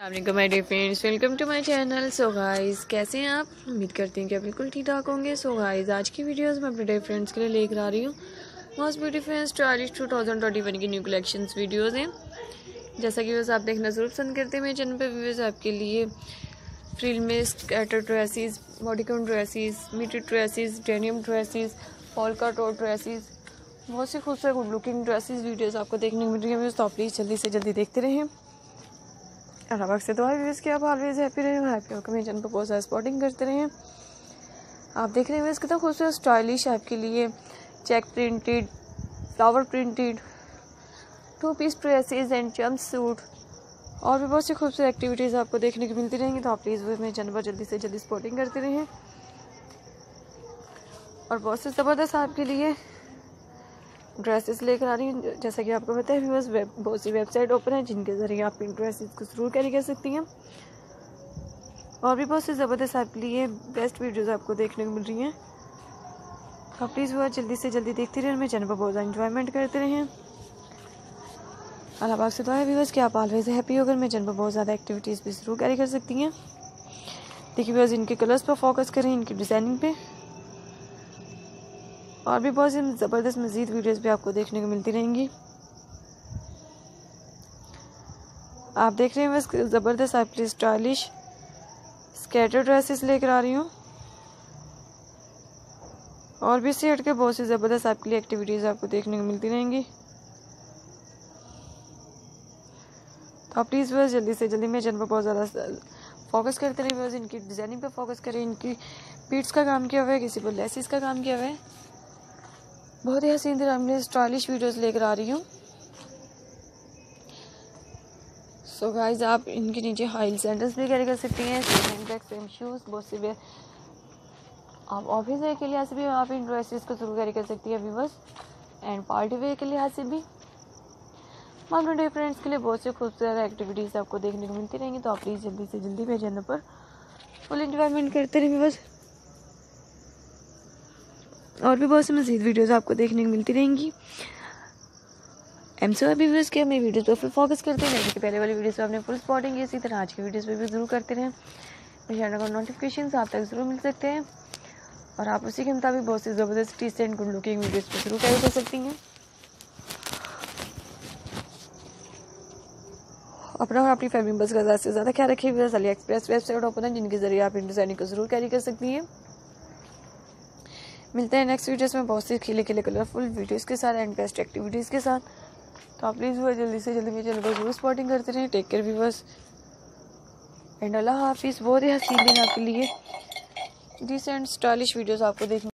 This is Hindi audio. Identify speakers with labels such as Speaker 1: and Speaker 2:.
Speaker 1: My dear friends welcome to my channel so guys कैसे हैं आप? उम्मीद करती हैं कि बिल्कुल ठीक ठाक होंगे। सो गाइस आज की वीडियोस मैं अपने डियर फ्रेंड्स के लिए लेकर आ रही हूँ। Most beautiful stylish two thousand twenty one की न्यू कलेक्शंस वीडियोस हैं। जैसा कि बस आप देखना ज़रूर पसंद करते हैं मेरे चैनल पर व्यूज़ आपके लिए फ्रिल में skater dresses bodycon dresses metre dresses denim dresses फॉलका टोर ड्रेसिस बहुत सी खूबसूरत गुड लुकिंग ड्रेसिस वीडियोस आपको देखने को मिल रही है। तो आप प्लीज़ जल्दी से जल्दी देखते रहें। और अब से दुआ व्यूज़ की आप ऑलवेज हैप्पी रहे हैप्पी होकर मेरे चैनल पर बहुत सारा स्पॉटिंग करते रहे। आप देख रहे हैं व्यूज़ कितना खूबसूरत स्टाइलिश आपके लिए। Check printed flower printed two piece dresses and jumpsuit और भी बहुत सी खूबसूरत एक्टिविटीज़ आपको देखने को मिलती रहेंगी तो आप प्लीज़ वो मेरे चैनल पर जल्दी से जल्दी स्पॉटिंग करते रहें। और बहुत से ज़बरदस्त आपके लिए ड्रेसेस लेकर आ रही हूँ। जैसा कि आपको पता है व्यूअर्स वेब, बहुत सी वेबसाइट ओपन है जिनके ज़रिए आप इन ड्रेसेस को ज़रूर कैरी कर सकती हैं। और भी बहुत सी ज़बरदस्त आपके लिए बेस्ट वीडियोज़ आपको देखने को मिल रही हैं। आप प्लीज़ वो जल्दी से जल्दी देखते रहें मेरे चैनल पर बहुत ज़्यादा इंजॉयमेंट करते रहें। अल्लाह से दुआ है व्यूअर्स कि आप ऑलवेज हैप्पी होकर मेरे चैनल पर बहुत ज़्यादा एक्टिविटीज़ भी ज़रूर कैरी कर सकती हैं। देखिए व्यूअर्स इनके कलर्स पर फोकस करें, इनकी डिज़ाइनिंग पे। और भी बहुत सी ज़बरदस्त मज़ीद वीडियोस भी आपको देखने को मिलती रहेंगी। आप देख रहे हैं बस ज़बरदस्त आपके लिए स्टाइलिश स्केटर ड्रेसेस लेकर आ रही हूँ। और भी इससे हटके बहुत सी ज़बरदस्त आपके लिए एक्टिविटीज़ आपको देखने को मिलती रहेंगी। तो आप प्लीज़ बस जल्दी से जल्दी मेरे चैनल पर बहुत ज़्यादा फोकस करते रहिए बस इनकी डिज़ाइनिंग पर फोकस करें, इनकी पीट्स का काम किया हुआ है, किसी पर लेसिस का काम किया हुआ है। बहुत ही हसीन तरह स्टाइलिश वीडियोस लेकर आ रही हूँ। सो गाइज़ आप इनके नीचे हाई सैंडल्स भी कैरी कर सकती हैं सेम बैग सेम शूज़ बहुत से भी। आप ऑफ़िस वेयर के लिहाज से भी, आप इन ड्रेसेस को ज़रूर कैरी कर सकती हैं व्यूवर्स एंड पार्टी वेयर के लिहाज से भी। अपने डे फ्रेंड्स के लिए बहुत से खूबसूरत एक्टिविटीज़ आपको देखने को मिलती रहेंगी तो आप प्लीज़ जल्दी से जल्दी मेरे चैनल पर फुल इंजॉयमेंट करते रहिए बस और भी बहुत सी मजीद वीडियोज़ आपको देखने को मिलती रहेंगी। एम सो अभी व्यूज़ के मेरी वीडियोज़ पर फुल फोकस करते हैं जैसे पहले वाली वीडियोज़ पर आपने फुल स्पॉटिंग इसी तरह आज की वीडियोज़ पर भी ज़रूर करते रहें। मेरे चैनल का नोटिफिकेशन आप तक ज़रूर मिल सकते हैं। और आप उसी के मुताबिक बहुत सी ज़बरदस्त टी एंड गुड लुकिंग वीडियोज़ पर ज़रूर कैरी सकती हैं। अपना और अपनी फैमिली बस का ज़्यादा से ज़्यादा ख्याल रखिए अली एक्सप्रेस वेबसाइट ओपन है, जिनके ज़रिए आप डिज़ाइनिंग को ज़रूर कैरी कर सकती हैं। मिलते हैं नेक्स्ट वीडियोस में। बहुत सी खिले खिले कलरफुल वीडियोस के साथ एंड बेस्ट एक्टिविटीज़ के साथ। तो आप प्लीज़ वो जल्दी से जल्दी मेरे चैनल को ज़रूर स्पॉटिंग करते रहें। टेक केयर व्यूवर्स एंड अल्लाह हाफिज़। बहुत ही हसीन दिन आपके लिए। डिसेंट स्टाइलिश वीडियोज़ आपको देखने